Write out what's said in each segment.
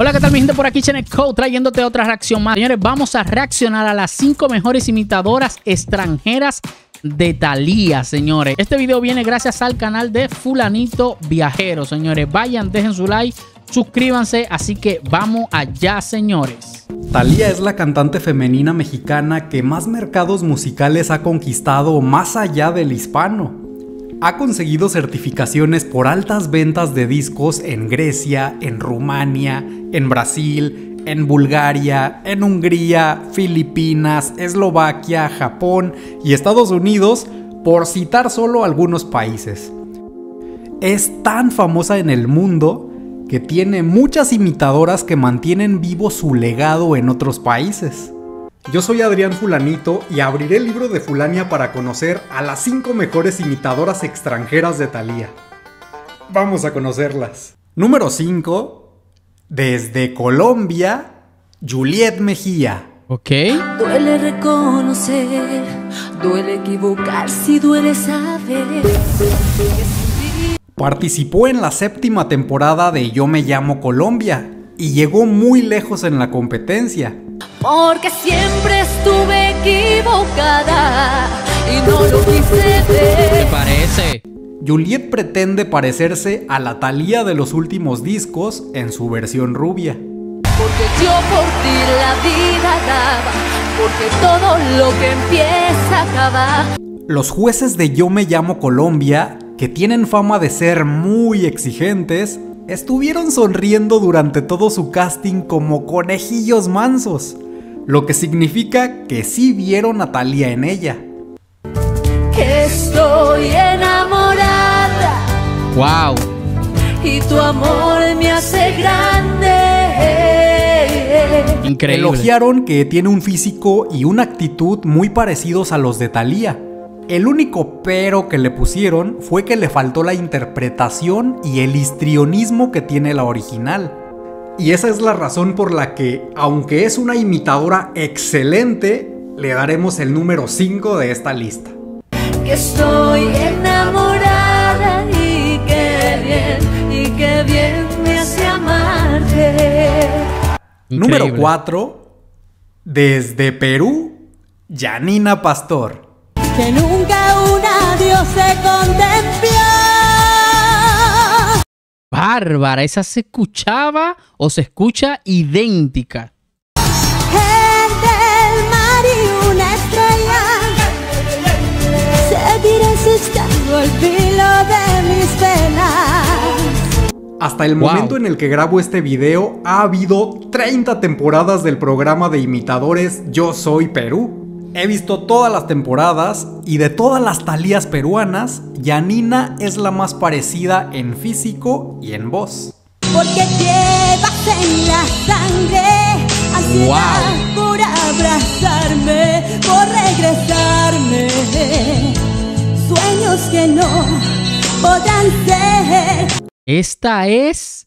Hola, ¿qué tal mi gente? Por aquí Channel Code trayéndote otra reacción más. Señores, vamos a reaccionar a las 5 mejores imitadoras extranjeras de Thalía, señores. Este video viene gracias al canal de Fulanito Viajero, señores. Vayan, dejen su like, suscríbanse. Así que vamos allá, señores. Thalía es la cantante femenina mexicana que más mercados musicales ha conquistado más allá del hispano. Ha conseguido certificaciones por altas ventas de discos en Grecia, en Rumania, en Brasil, en Bulgaria, en Hungría, Filipinas, Eslovaquia, Japón y Estados Unidos, por citar solo algunos países. Es tan famosa en el mundo que tiene muchas imitadoras que mantienen vivo su legado en otros países. Yo soy Adrián Fulanito y abriré el libro de Fulania para conocer a las 5 mejores imitadoras extranjeras de Thalía. Vamos a conocerlas. Número 5. Desde Colombia, Juliet Mejía. Ok. Duele reconocer, duele equivocarse y duele saber. Participó en la séptima temporada de Yo me llamo Colombia y llegó muy lejos en la competencia. Porque siempre estuve equivocada y no lo quise ver. ¿Te parece? Juliet pretende parecerse a la Thalía de los últimos discos en su versión rubia. Porque yo por ti la vida daba, porque todo lo que empieza acaba. Los jueces de Yo me llamo Colombia, que tienen fama de ser muy exigentes, estuvieron sonriendo durante todo su casting como conejillos mansos, lo que significa que sí vieron a Thalía en ella. Estoy enamorada Wow. y tu amor me hace grande. Increíble. Elogiaron que tiene un físico y una actitud muy parecidos a los de Thalía. El único pero que le pusieron fue que le faltó la interpretación y el histrionismo que tiene la original. Y esa es la razón por la que, aunque es una imitadora excelente, le daremos el número 5 de esta lista. Que estoy enamorada y qué bien, y qué bien me hace amarte. Número Increíble. 4. Desde Perú, Janina Pastor. Que nunca un adiós se contempló. Bárbara, esa se escuchaba o se escucha idéntica. Gente del mar y una estrella. Seguiré estando al filo de mis penas. Hasta el Wow. momento en el que grabo este video ha habido 30 temporadas del programa de imitadores Yo Soy Perú. He visto todas las temporadas y de todas las talías peruanas, Yanina es la más parecida en físico y en voz. Porque llevas en la sangre ansiedad por abrazarme, por regresarme. Sueños que no podrán ser. Esta es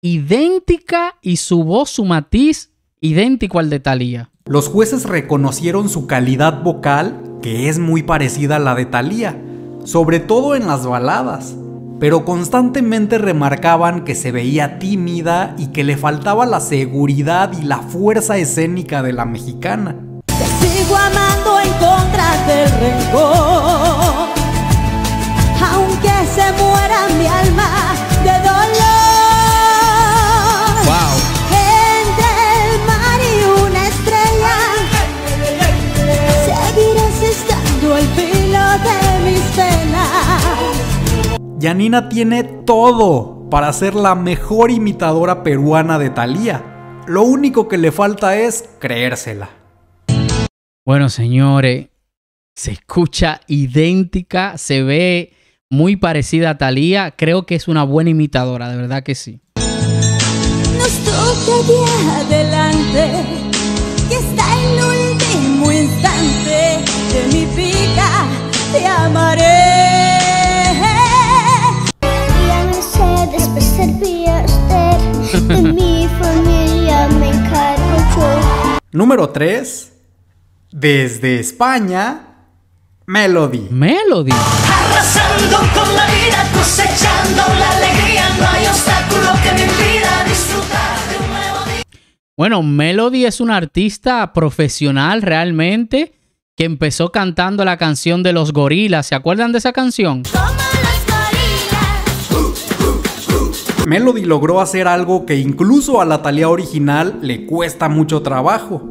idéntica y su voz, su matiz, idéntico al de Thalía. Los jueces reconocieron su calidad vocal, que es muy parecida a la de Thalía, sobre todo en las baladas, pero constantemente remarcaban que se veía tímida y que le faltaba la seguridad y la fuerza escénica de la mexicana. Te sigo amando en contra del rencor. Aunque se muera mi alma Yanina tiene todo para ser la mejor imitadora peruana de Thalía. Lo único que le falta es creérsela. Bueno, señores, se escucha idéntica, se ve muy parecida a Thalía. Creo que es una buena imitadora, de verdad que sí. Nos toca de adelante. Y está el último instante de mi Número 3. Desde España, Melody. Melody. Arrasando con la vida, cosechando la alegría. No hay obstáculo que me impida disfrutar de un nuevo Bueno, Melody es una artista profesional realmente que empezó cantando la canción de los gorilas. ¿Se acuerdan de esa canción? Melody logró hacer algo que incluso a la Thalía original le cuesta mucho trabajo.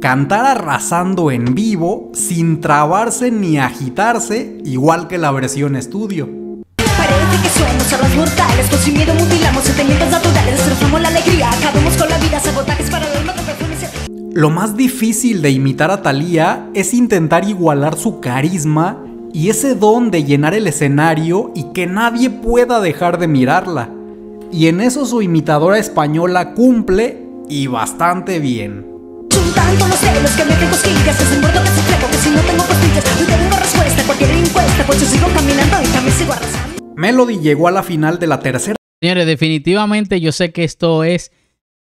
Cantar arrasando en vivo sin trabarse ni agitarse, igual que la versión estudio. Parece que somos arras mortales, con sin miedo mutilamos sentimientos naturales, destrozamos la alegría, acabamos con la vida, sabotajes para el alma, perfumes y- Lo más difícil de imitar a Thalía es intentar igualar su carisma y ese don de llenar el escenario y que nadie pueda dejar de mirarla. Y en eso su imitadora española cumple y bastante bien. Son tantos los celos que me den cosquillas, es un muerto que se trepo, que si no tengo pastillas, hoy tengo respuesta a cualquier encuesta, pues yo sigo caminando y también sigo arrasando. Melody llegó a la final de la tercera Señores, definitivamente yo sé que esto es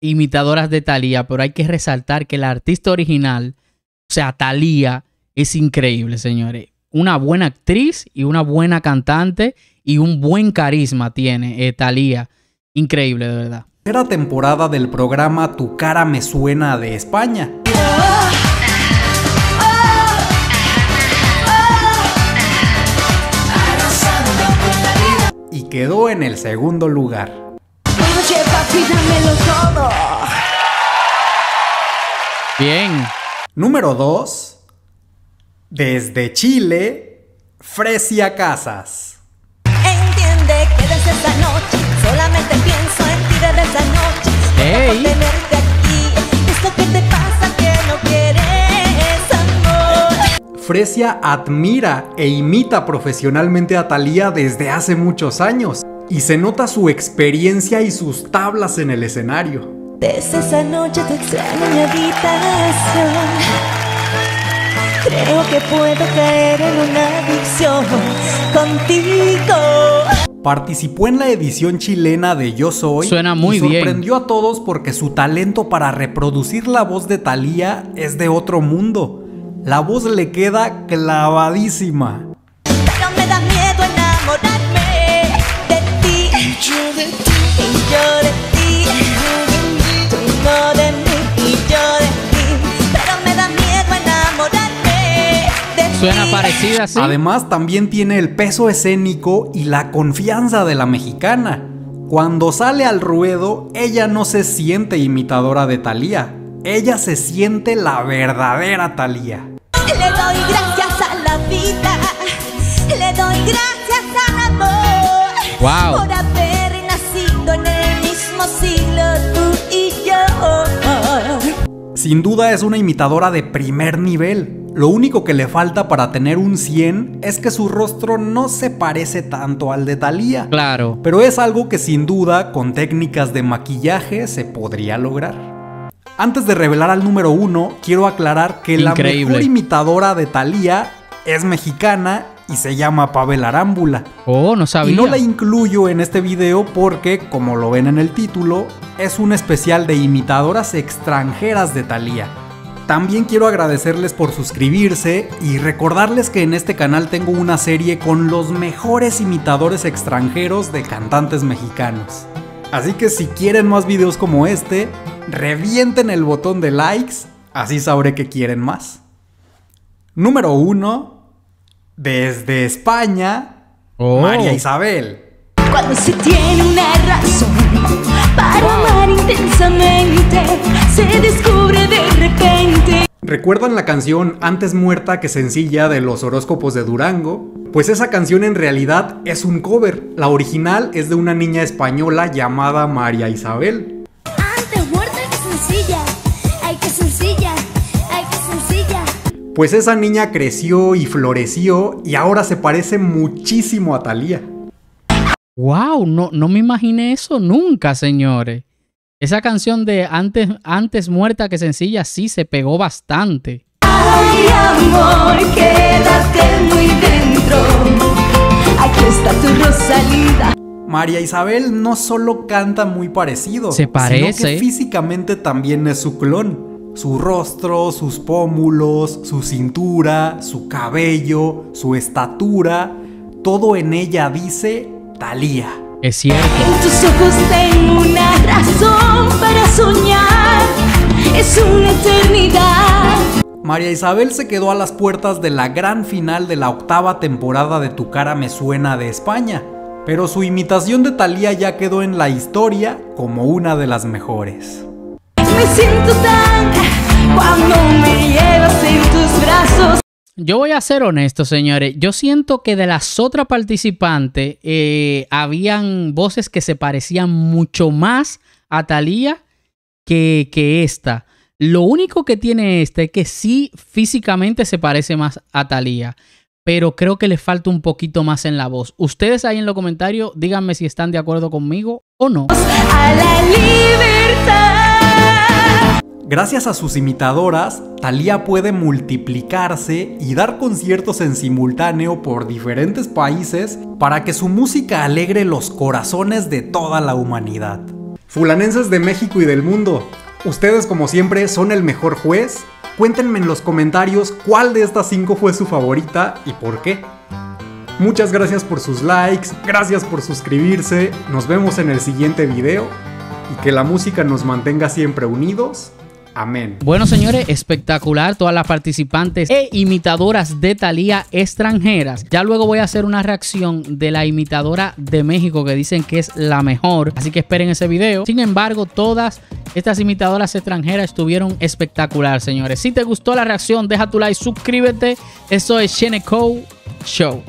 imitadoras de Thalía, pero hay que resaltar que la artista original, o sea, Thalía, es increíble, señores. Una buena actriz y una buena cantante y un buen carisma tiene eh, Thalía. Increíble, de verdad. temporada del programa Tu cara me suena de España. Y quedó en el segundo lugar. Oye, papi, dámelo todo. Bien. Número 2. Desde Chile, Fresia Casas. Entiende que desde esa noche solamente pienso en ti desde esa noche. Ey. Por tenerte aquí, es lo que te pasa que no quieres amor. Fresia admira e imita profesionalmente a Thalía desde hace muchos años. Y se nota su experiencia y sus tablas en el escenario. Desde esa noche te extraño en mi habitación. Creo que puedo caer en una adicción contigo. Participó en la edición chilena de Yo Soy Suena muy y bien. sorprendió a todos porque su talento para reproducir la voz de Thalía es de otro mundo. La voz le queda clavadísima. Pero me da miedo enamorarme de ti. Y yo de ti. Y yo de Suena parecida, así. Además, también tiene el peso escénico y la confianza de la mexicana. Cuando sale al ruedo, ella no se siente imitadora de Thalía. Ella se siente la verdadera Thalía. Le doy gracias a la vida. Le doy gracias al amor. Wow. Por haber nacido en el mismo siglo tú y yo. Sin duda es una imitadora de primer nivel. Lo único que le falta para tener un 100 es que su rostro no se parece tanto al de Thalía. Claro. Pero es algo que sin duda con técnicas de maquillaje se podría lograr. Antes de revelar al número uno, quiero aclarar que la mejor imitadora de Thalía es mexicana y se llama Pavel Arámbula. Oh, no sabía. Y no la incluyo en este video porque, como lo ven en el título, es un especial de imitadoras extranjeras de Thalía. También quiero agradecerles por suscribirse y recordarles que en este canal tengo una serie con los mejores imitadores extranjeros de cantantes mexicanos. Así que si quieren más videos como este, revienten el botón de likes, así sabré que quieren más. Número 1. Desde España, Oh. María Isabel. Cuando se tiene una razón para amar intensamente, se descubre de repente. ¿Recuerdan la canción Antes muerta que sencilla de los horóscopos de Durango? Pues esa canción en realidad es un cover. La original es de una niña española llamada María Isabel. Antes muerta que sencilla. Ay, qué sencilla. Ay, qué sencilla. Pues esa niña creció y floreció y ahora se parece muchísimo a Thalía. Wow, no, no me imaginé eso nunca, señores. Esa canción de antes, antes muerta que sencilla sí se pegó bastante. Ay, amor, quédate muy dentro. Aquí está tu Rosalida. María Isabel no solo canta muy parecido, Se parece. sino que físicamente también es su clon. Su rostro, sus pómulos, su cintura, su cabello, su estatura, todo en ella dice Thalía. Es cierto. En tus ojos tengo una razón para soñar. es una eternidad. María Isabel se quedó a las puertas de la gran final de la octava temporada de Tu cara me suena de España, pero su imitación de Thalía ya quedó en la historia como una de las mejores. Me siento tan cuando me Yo voy a ser honesto, señores. Yo siento que de las otras participantes eh, habían voces que se parecían mucho más a Thalía que, que esta. Lo único que tiene este es que sí físicamente se parece más a Thalía, pero creo que le falta un poquito más en la voz. Ustedes ahí en los comentarios díganme si están de acuerdo conmigo o no. a la libertad. Gracias a sus imitadoras, Thalía puede multiplicarse y dar conciertos en simultáneo por diferentes países para que su música alegre los corazones de toda la humanidad. Fulanenses de México y del mundo, ustedes como siempre son el mejor juez. Cuéntenme en los comentarios cuál de estas cinco fue su favorita y por qué. Muchas gracias por sus likes, gracias por suscribirse, nos vemos en el siguiente video y que la música nos mantenga siempre unidos. Amén. Bueno, señores, espectacular todas las participantes e imitadoras de Thalía extranjeras. Ya luego voy a hacer una reacción de la imitadora de México que dicen que es la mejor, así que esperen ese video. Sin embargo, todas estas imitadoras extranjeras estuvieron espectacular, señores. Si te gustó la reacción, deja tu like, suscríbete. Eso es Sheneco Show.